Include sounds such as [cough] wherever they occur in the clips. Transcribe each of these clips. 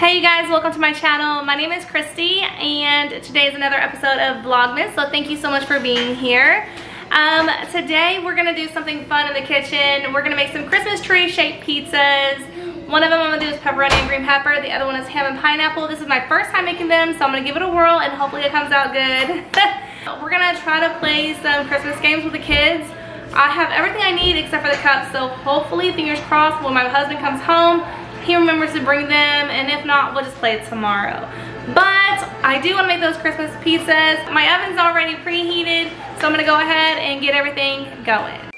Hey you guys, welcome to my channel. My name is Kristy and today is another episode of Vlogmas, so thank you so much for being here. Um, today we're gonna do something fun in the kitchen. We're gonna make some Christmas tree shaped pizzas. One of them I'm gonna do is pepperoni and green pepper. The other one is ham and pineapple. This is my first time making them, so I'm gonna give it a whirl and hopefully it comes out good. [laughs] we're gonna try to play some Christmas games with the kids. I have everything I need except for the cups, so hopefully, fingers crossed, when my husband comes home, he remembers to bring them and if not we'll just play it tomorrow. But I do want to make those Christmas pizzas. My oven's already preheated so I'm gonna go ahead and get everything going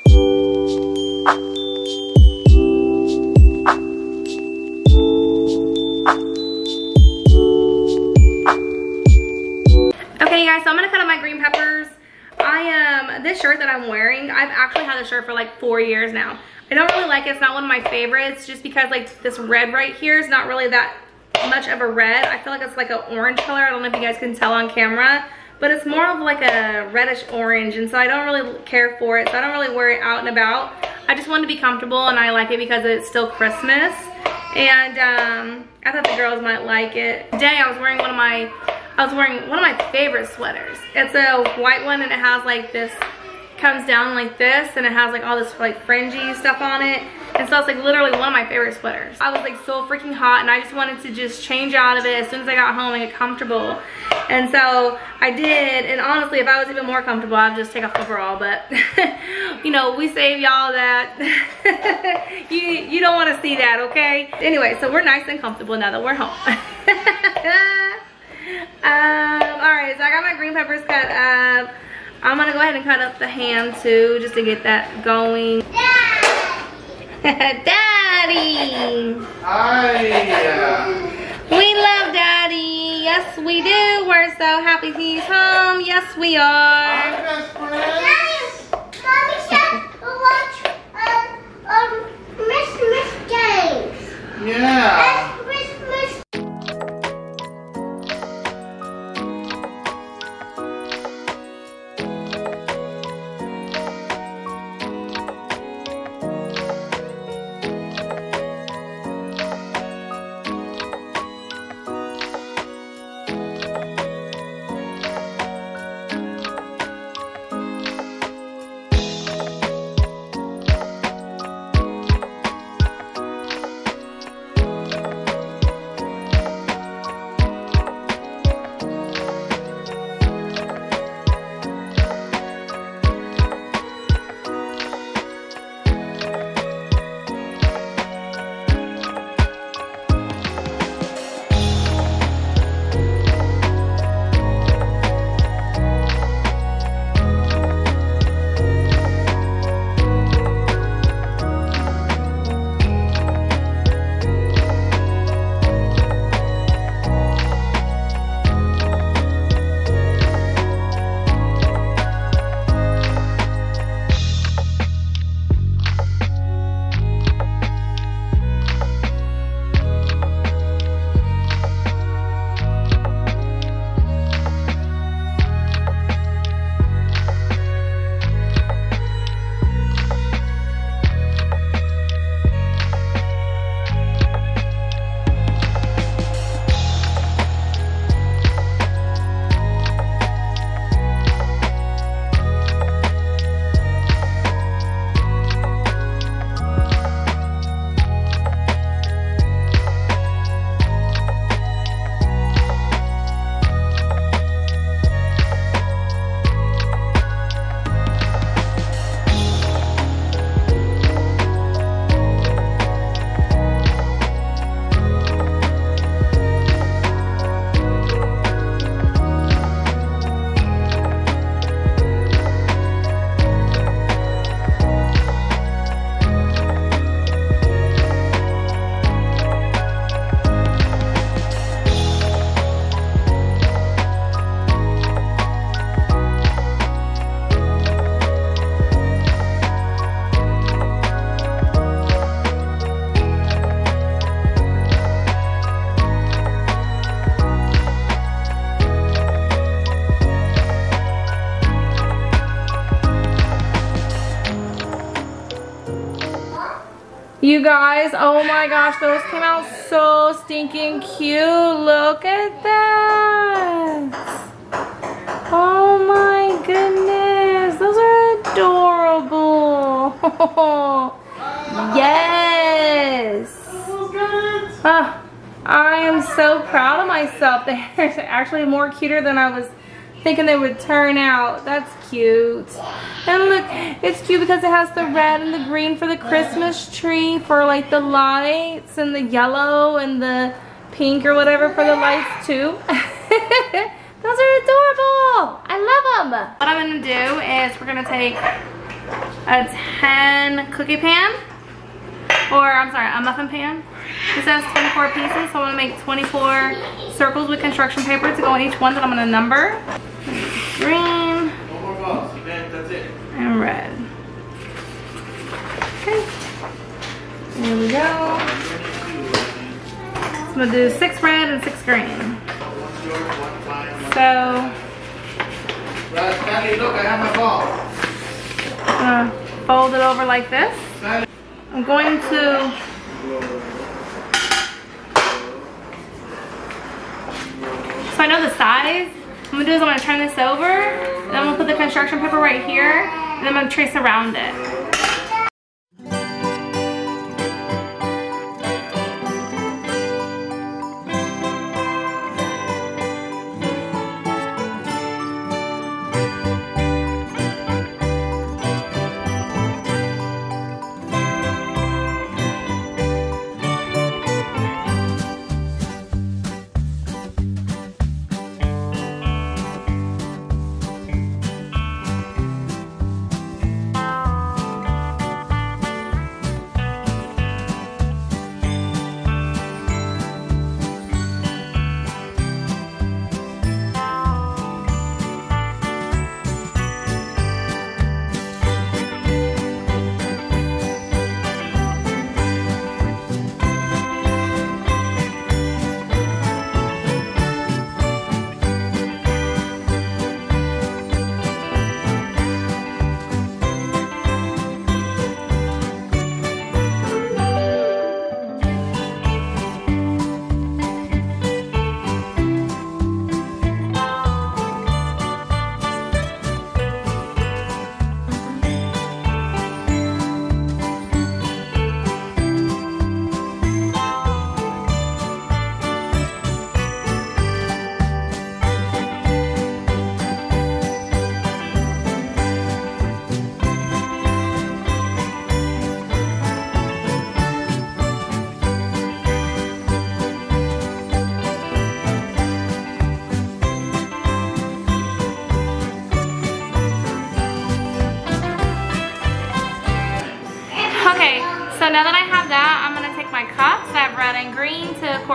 I've actually had this shirt for like four years now. I don't really like it. It's not one of my favorites just because like this red right here is not really that much of a red. I feel like it's like an orange color. I don't know if you guys can tell on camera, but it's more of like a reddish orange and so I don't really care for it. So I don't really wear it out and about. I just want to be comfortable and I like it because it's still Christmas. And um, I thought the girls might like it. Today I was wearing one of my, I was wearing one of my favorite sweaters. It's a white one and it has like this comes down like this and it has like all this like fringy stuff on it. And so it's like literally one of my favorite sweaters. I was like so freaking hot and i just wanted to just change out of it as soon as i got home and get comfortable. And so i did and honestly if i was even more comfortable i'd just take off bra but [laughs] you know we save y'all that. [laughs] You you don't want to see that okay? Anyway so we're nice and comfortable now that we're home. [laughs] Um all right so i got my green peppers I'm gonna go ahead and cut up the ham too, just to get that going. Daddy! Hi! We love Daddy. Yes, we do. We're so happy he's home. Yes, we are. Hi, best friend! Mommy said we'll watch um, um, Christmas games. Yeah. You guys, oh my gosh, those came out so stinking cute. Look at that. Oh my goodness, those are adorable. [laughs] yes. Ah, I am so proud of myself. [laughs] They're actually more cuter than I was thinking they would turn out. That's cute. And look, it's cute because it has the red and the green for the Christmas tree for like the lights and the yellow and the pink or whatever for the lights too. [laughs] Those are adorable. I love them. What I'm gonna do is we're gonna take a 10 cookie pan or I'm sorry, a muffin pan. This has 24 pieces, so I'm gonna make 24 circles with construction paper to go on each one that I'm gonna number. Green. And red. Okay. Here we go. So I'm gonna do six red and six green. So, look, I have my ball. I'm gonna fold it over like this. I'm going to So I know the size. I'm gonna do is I'm gonna turn this over, then I'm gonna put the construction paper right here, and I'm gonna trace around it.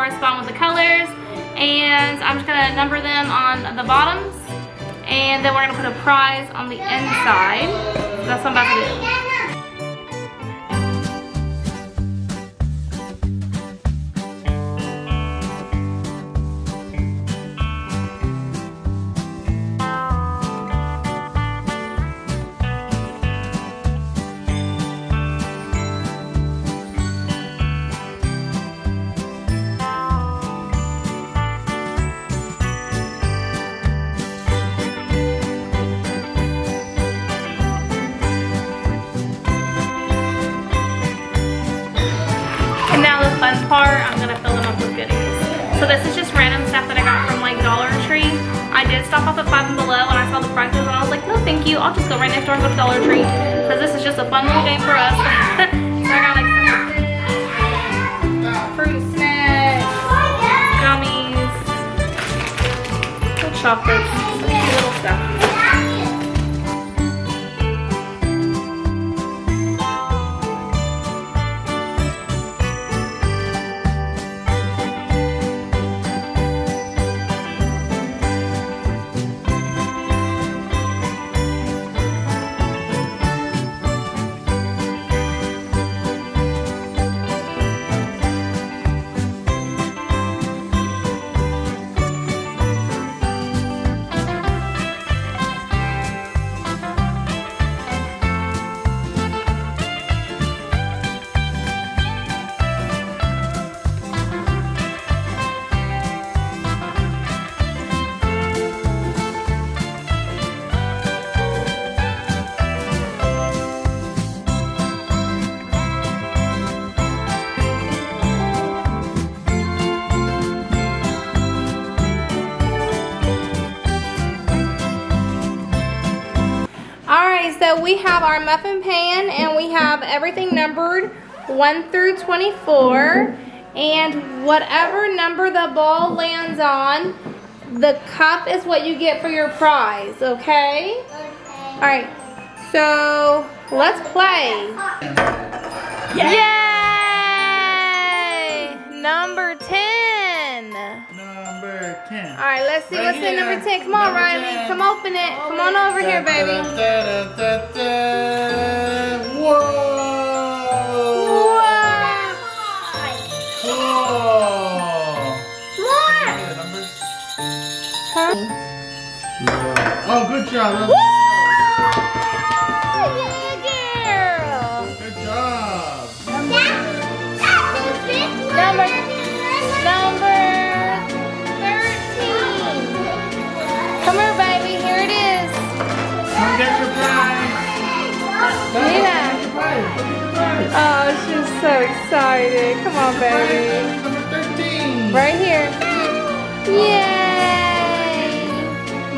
Correspond with the colors, and I'm just gonna number them on the bottoms, and then we're gonna put a prize on the inside. That's what I'm about to do. Part, I'm gonna fill them up with goodies. So this is just random stuff that I got from like Dollar Tree. I did stop off at Five and Below when I saw the prices and I was like, no thank you, I'll just go right next door and go to Dollar Tree. Because this is just a fun little game for us. [laughs] so I got like some fruit snacks, gummies, chocolates, we have our muffin pan and we have everything numbered 1 through 24. And whatever number the ball lands on, the cup is what you get for your prize, okay? okay. All right, so let's play. Yay! Number 10. Number 10. All right, let's see Right what's in number 10. Come on, Number Riley. 10. Come open it. Come on over here, baby. Da, da, da, da, da. Whoa! Wow. Cool. Yeah, numbers. Huh? Oh, good job. So excited. Come on, baby. Number 13. Right here. Yay!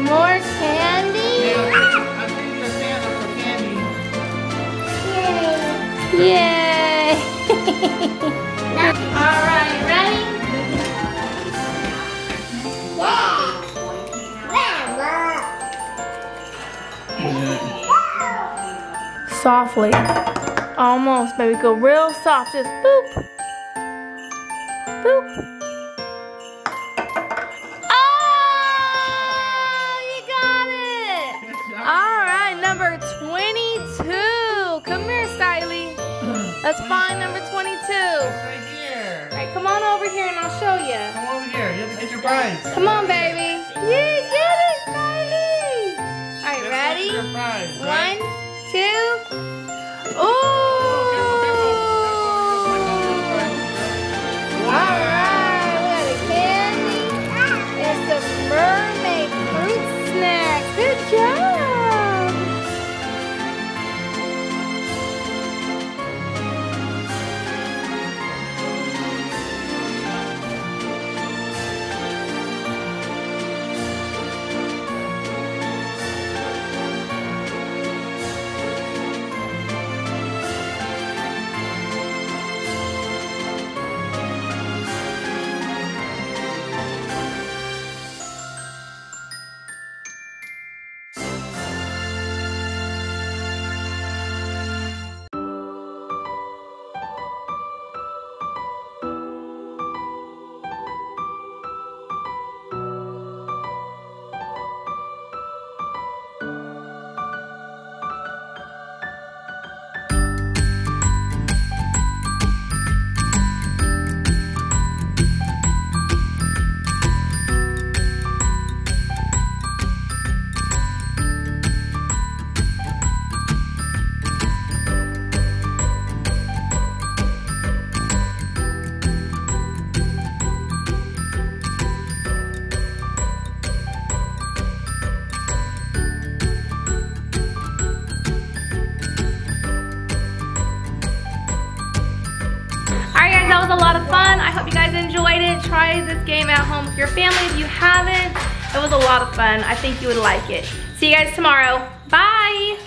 More candy? Yeah, I think you're Santa for candy. Yay! [laughs] All right, ready? Softly. Almost, baby. Go real soft. Just boop. Boop. Oh, you got it. [laughs] All right, number 22. Come here, Styly. Let's find number 22. It's right here. All right, come on over here and I'll show you. Come over here. You have to get your prize. Come on, baby. I hope you guys enjoyed it. Try this game at home with your family if you haven't. It was a lot of fun. I think you would like it. See you guys tomorrow. Bye!